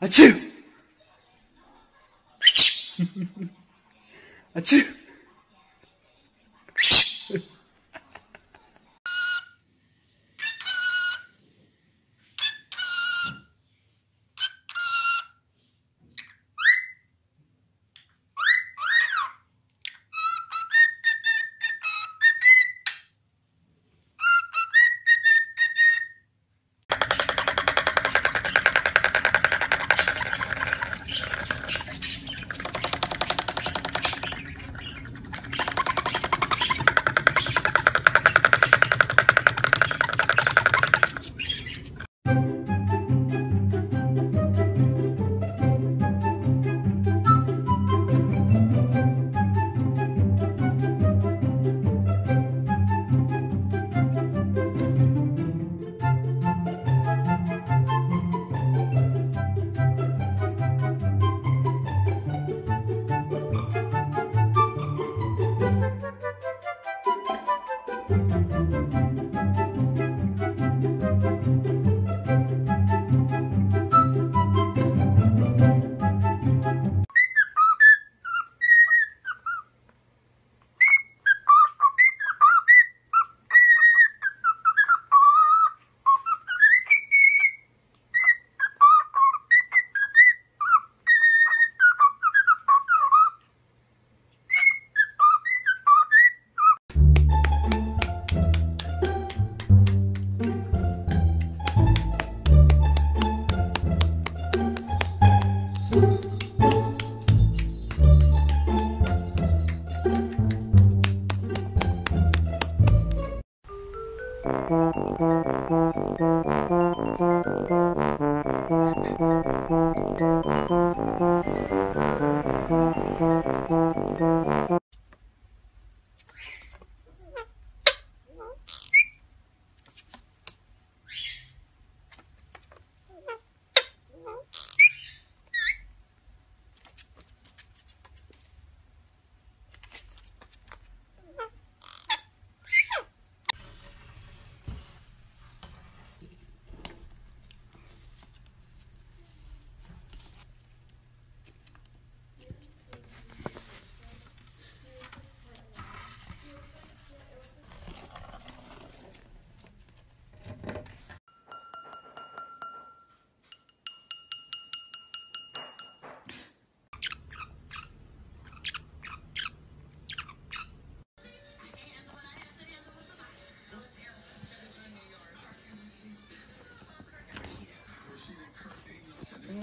Achoo! Achoo! Música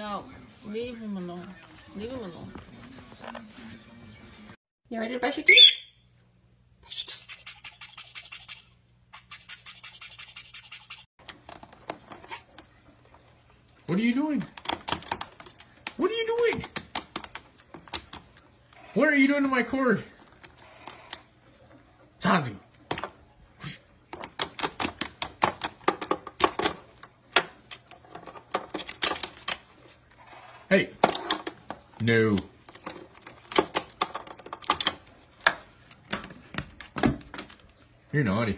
No, leave him alone. Leave him alone. You ready to brush your teeth? What are you doing? What are you doing? What are you doing to my cord? Zazu. Hey. No. You're naughty.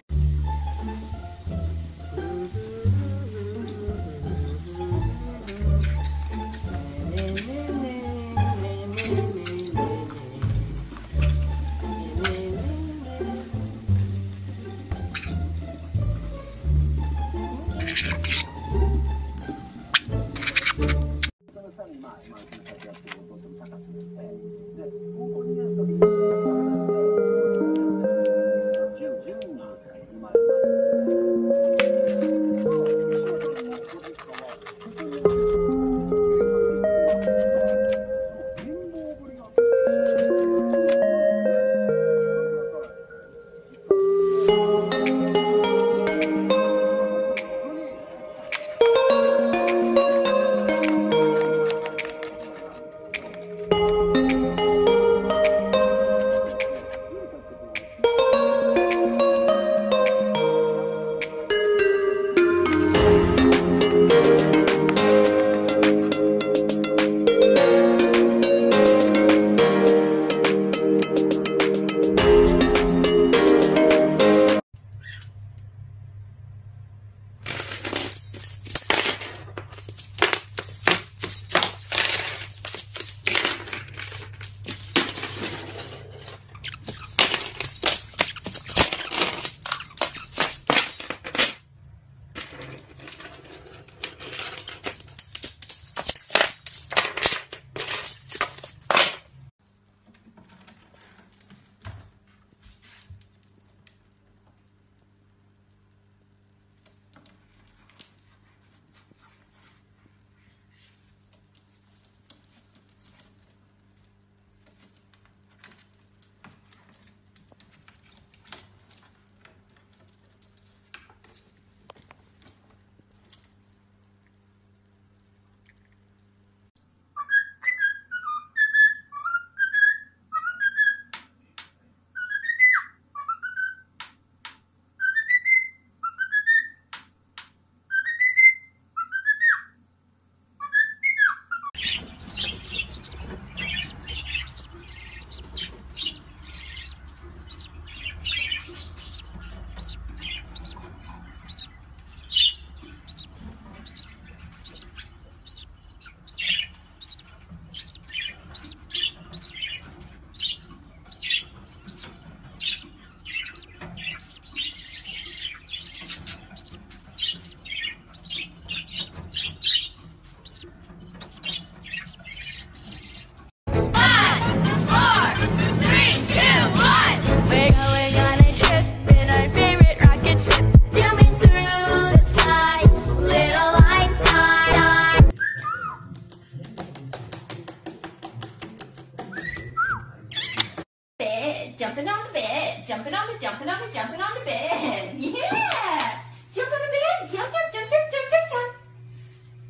jumping on the bed, jumping on the, jumping on the, jumping on the bed. Yeah! Jump on the bed, jump, jump, jump, jump, jump, jump, jump.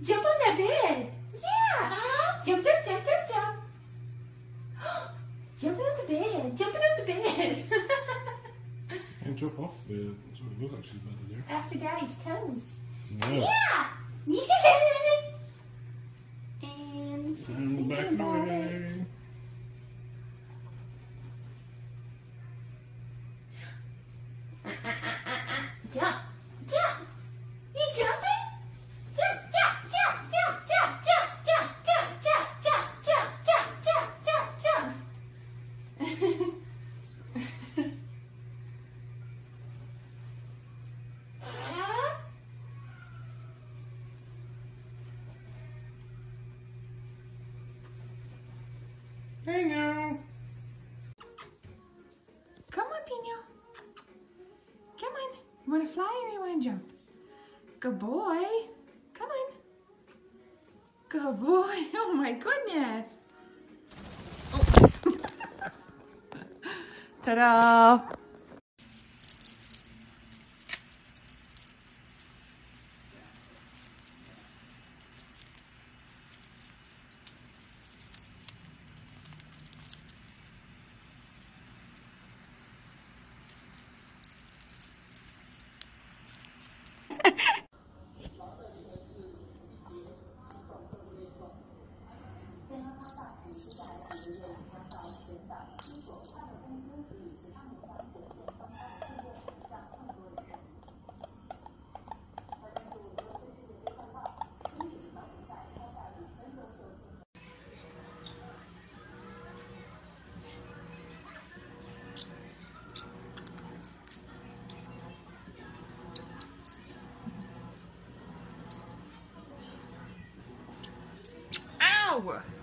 Jump on that bed. Yeah! Jump, jump, jump, jump, jump. Jumping on the bed, jumping on the bed. And drop off the. So it was actually better there. After daddy's toes. No. Yeah! Yes! And And back thinking about it. away. Jump, jump. You jumping? Jump, jump, jump, jump, jump, jump, jump, jump, jump, jump, jump, jump, jump, jump, jump. Hey now. You want to fly or you want to jump? Good boy. Come on. Good boy. Oh my goodness. Oh. Ta-da. Ow!